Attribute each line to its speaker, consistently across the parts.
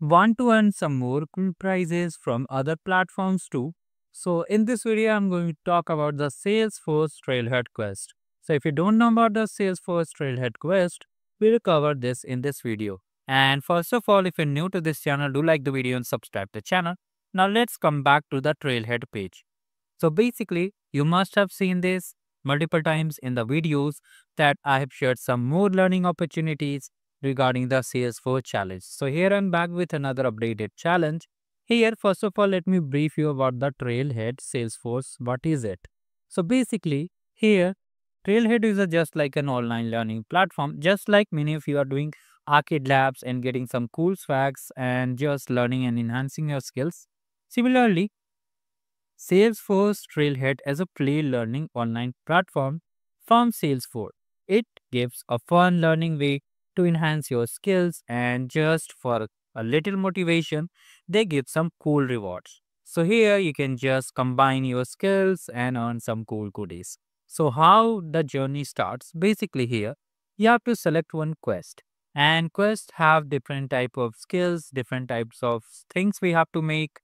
Speaker 1: Want to earn some more cool prizes from other platforms too? So in this video, I'm going to talk about the Salesforce Trailhead Quest. So if you don't know about the Salesforce Trailhead Quest, we'll cover this in this video. And first of all, if you're new to this channel, do like the video and subscribe the channel. Now let's come back to the Trailhead page. So basically, you must have seen this multiple times in the videos that I have shared some more learning opportunities regarding the Salesforce challenge. So here I'm back with another updated challenge. Here, first of all, let me brief you about the Trailhead Salesforce. What is it? So basically, here, Trailhead is just like an online learning platform, just like many of you are doing arcade labs and getting some cool swags and just learning and enhancing your skills. Similarly, Salesforce Trailhead as a play learning online platform from Salesforce. It gives a fun learning way to enhance your skills and just for a little motivation, they give some cool rewards. So here you can just combine your skills and earn some cool goodies. So how the journey starts? Basically here, you have to select one quest and quests have different type of skills, different types of things we have to make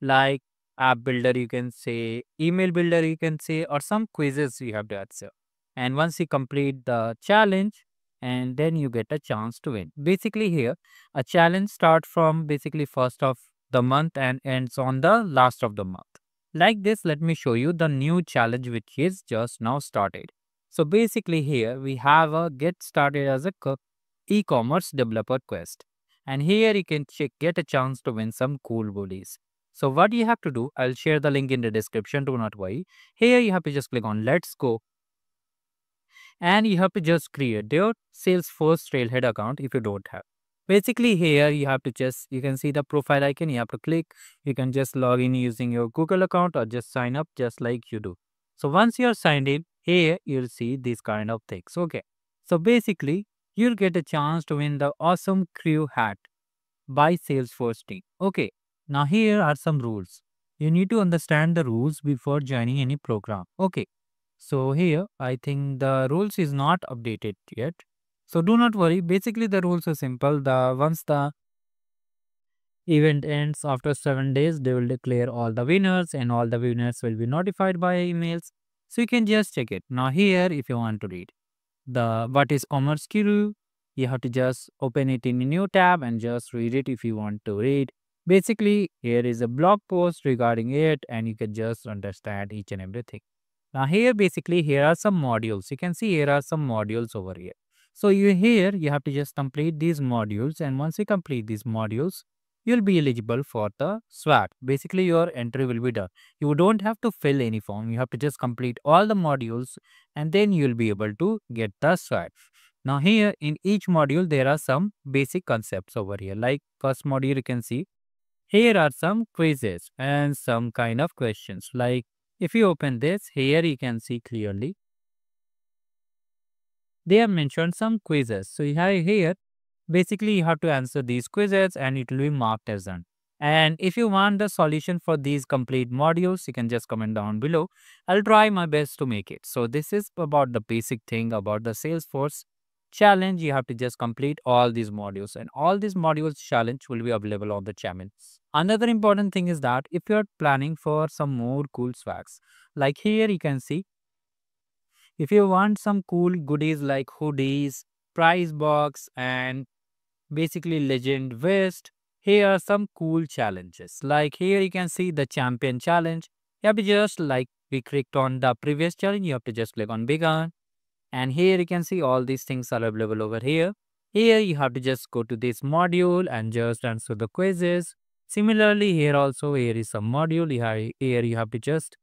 Speaker 1: like app builder you can say, email builder you can say or some quizzes you have to answer. And once you complete the challenge, and then you get a chance to win. Basically here, a challenge starts from basically first of the month and ends on the last of the month. Like this, let me show you the new challenge which is just now started. So basically here we have a get started as a e-commerce developer quest. And here you can check, get a chance to win some cool goodies. So what you have to do, I'll share the link in the description, do not worry. Here you have to just click on let's go and you have to just create your Salesforce Trailhead account if you don't have. Basically here you have to just, you can see the profile icon, you have to click, you can just log in using your Google account or just sign up just like you do. So once you're signed in, here you'll see these kind of things, okay. So basically you'll get a chance to win the awesome crew hat by Salesforce team. Okay, now here are some rules. You need to understand the rules before joining any program. Okay, so here I think the rules is not updated yet. So do not worry. Basically the rules are simple. The once the event ends after seven days, they will declare all the winners and all the winners will be notified by emails. So you can just check it. Now here if you want to read the what is commerce crew, you have to just open it in a new tab and just read it if you want to read. Basically, here is a blog post regarding it and you can just understand each and everything. Now here basically here are some modules. You can see here are some modules over here. So you here you have to just complete these modules and once you complete these modules, you'll be eligible for the SWAT. Basically your entry will be done. You don't have to fill any form. You have to just complete all the modules and then you'll be able to get the SWAT. Now here in each module there are some basic concepts over here. Like first module you can see here are some quizzes and some kind of questions like if you open this, here you can see clearly. They have mentioned some quizzes. So you have here, basically you have to answer these quizzes and it will be marked as done. And if you want the solution for these complete modules, you can just comment down below. I'll try my best to make it. So this is about the basic thing about the Salesforce challenge. You have to just complete all these modules and all these modules challenge will be available on the channel. Another important thing is that if you're planning for some more cool swags, like here you can see, if you want some cool goodies like hoodies, prize box and basically legend vest, here are some cool challenges. Like here you can see the champion challenge. You have to just like we clicked on the previous challenge, you have to just click on begin. And here you can see all these things are available over here. Here you have to just go to this module and just answer the quizzes. Similarly, here also here is some module. Here, you have to just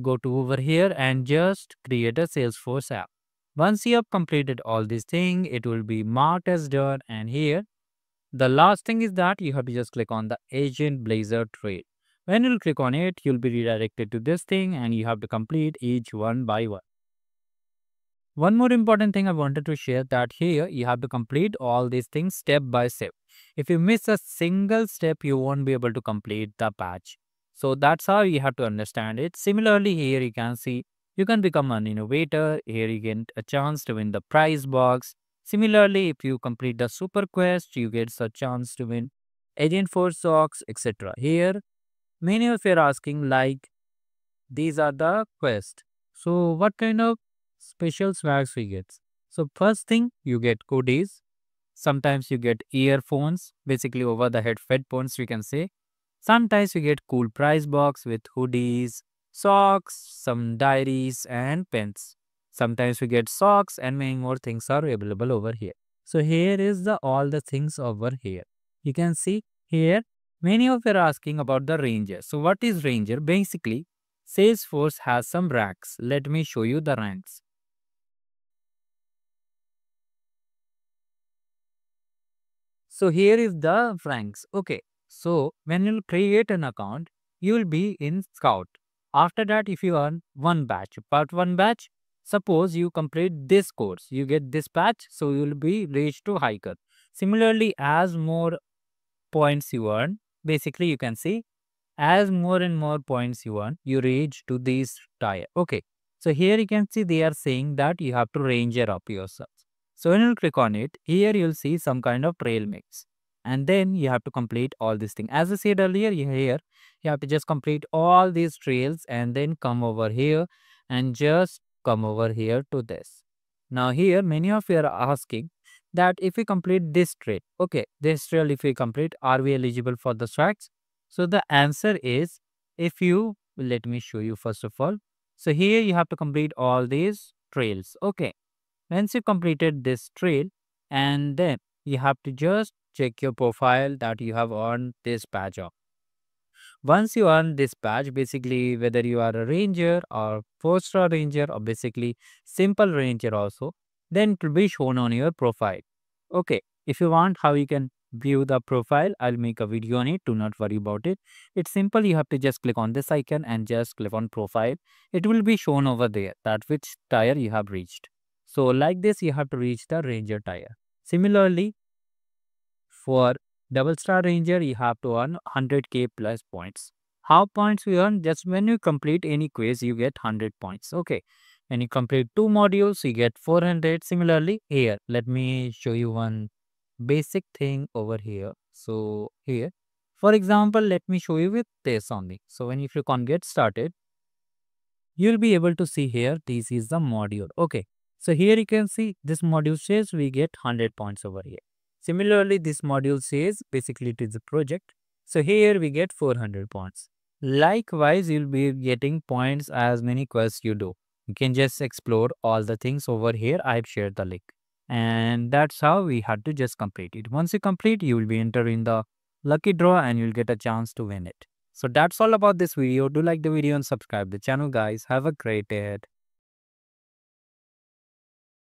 Speaker 1: go to over here and just create a Salesforce app. Once you have completed all these things, it will be marked as done. And here, the last thing is that you have to just click on the Agentblazer Trail. When you click on it, you'll be redirected to this thing and you have to complete each one by one. One more important thing I wanted to share that here you have to complete all these things step by step. If you miss a single step, you won't be able to complete the patch. So that's how you have to understand it. Similarly, here you can see you can become an innovator. Here you get a chance to win the prize box. Similarly, if you complete the super quest, you get a chance to win Agentforce socks, etc. Here, many of you are asking like, these are the quest. So what kind of special swags we get? So first thing, you get goodies. Sometimes you get earphones, basically over the head headphones we can say. Sometimes you get cool prize box with hoodies, socks, some diaries and pens. Sometimes we get socks and many more things are available over here. So here is the all the things over here. You can see here many of you are asking about the ranger. So what is ranger? Basically Salesforce has some ranks. Let me show you the ranks. So here is the ranks. Okay. So when you create an account, you will be in Scout. After that, if you earn one batch, part one batch, suppose you complete this course, you get this batch, so you will be reached to hiker. Similarly, as more points you earn, basically you can see as more and more points you earn, you reach to this tier. Okay. So here you can see they are saying that you have to ranger up yourself. So when you click on it, here you'll see some kind of trail mix. And then you have to complete all these things. as i said earlier here you have to just complete all these trails and then come over here and just come over here to this. Now here many of you are asking that if we complete this trail okay this trail if we complete are we eligible for the swags so the answer is if you let me show you first of all. So here you have to complete all these trails okay once you completed this trail and then you have to just check your profile that you have earned this badge of. Once you earn this badge, basically whether you are a ranger or four star ranger or basically simple ranger also, then it will be shown on your profile. Okay, if you want how you can view the profile, I'll make a video on it. Do not worry about it. It's simple. You have to just click on this icon and just click on profile. It will be shown over there that which tier you have reached. So like this, you have to reach the ranger tier. Similarly, for double star ranger, you have to earn 100k plus points. How points you earn? Just when you complete any quiz, you get 100 points. Okay. When you complete two modules, you get 400. Similarly, here, let me show you one basic thing over here. So here, for example, let me show you with this only. So when you click on get started, you'll be able to see here, this is the module. Okay. So here you can see this module says we get 100 points over here. Similarly, this module says basically it is a project. So here we get 400 points. Likewise, you'll be getting points as many quests you do. You can just explore all the things over here. I've shared the link. And that's how we had to just complete it. Once you complete, you will be entering the lucky draw and you'll get a chance to win it. So that's all about this video. Do like the video and subscribe the channel guys. Have a great day ahead.